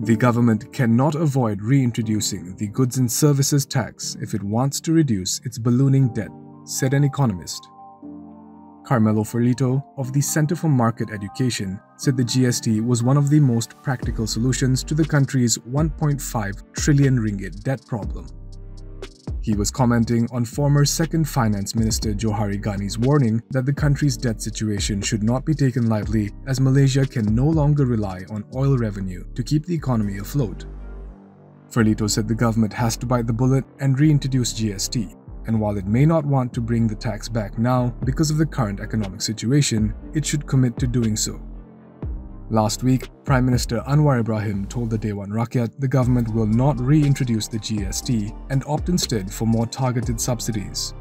The government cannot avoid reintroducing the goods and services tax if it wants to reduce its ballooning debt, said an economist. Carmelo Ferlito of the Center for Market Education said the GST was one of the most practical solutions to the country's 1.5 trillion ringgit debt problem. He was commenting on former second finance minister Johari Ghani's warning that the country's debt situation should not be taken lightly as Malaysia can no longer rely on oil revenue to keep the economy afloat. Ferlito said the government has to bite the bullet and reintroduce GST, and while it may not want to bring the tax back now because of the current economic situation, it should commit to doing so. Last week, Prime Minister Anwar Ibrahim told the Dewan Rakyat the government will not reintroduce the GST and opt instead for more targeted subsidies.